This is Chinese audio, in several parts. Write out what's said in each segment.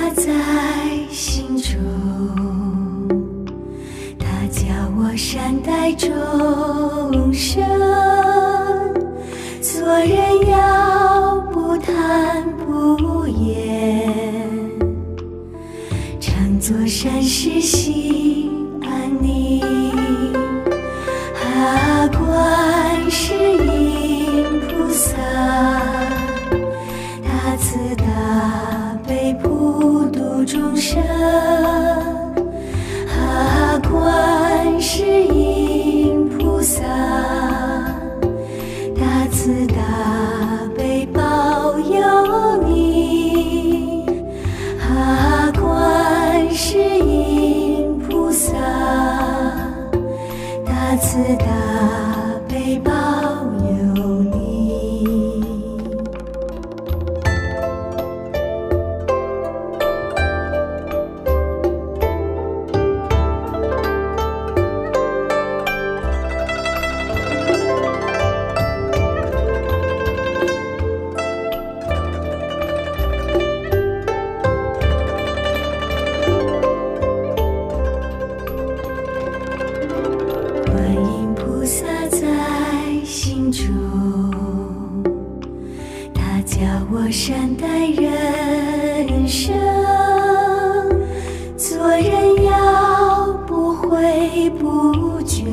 他在心中，他教我善待众生，做人要不贪不厌，常做善事心安宁。众生，啊，观世音菩萨，大慈大悲保佑你，啊，观世音菩萨，大慈大教我善待人生，做人要不悔不倦，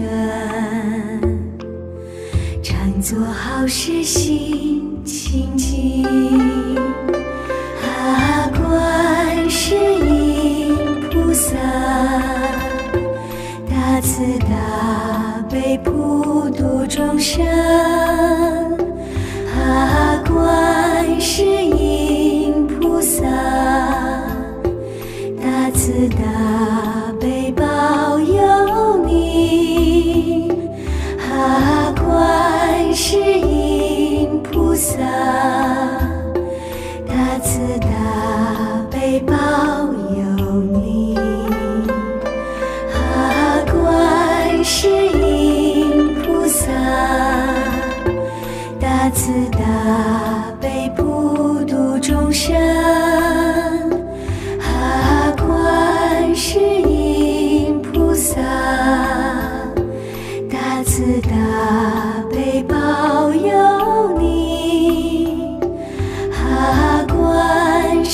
常做好事心清净。啊，观世音菩萨。大慈大悲普度众生，啊，观啊观世音菩萨大慈大悲保佑你啊观世音菩萨大慈大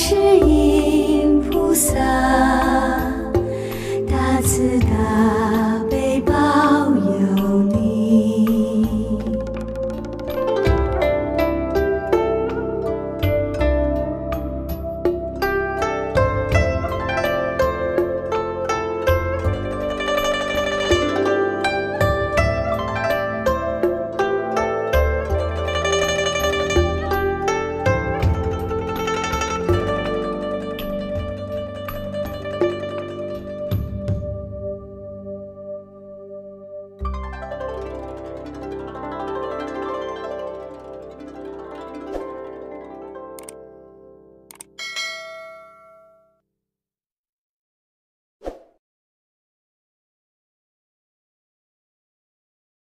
观世音菩萨。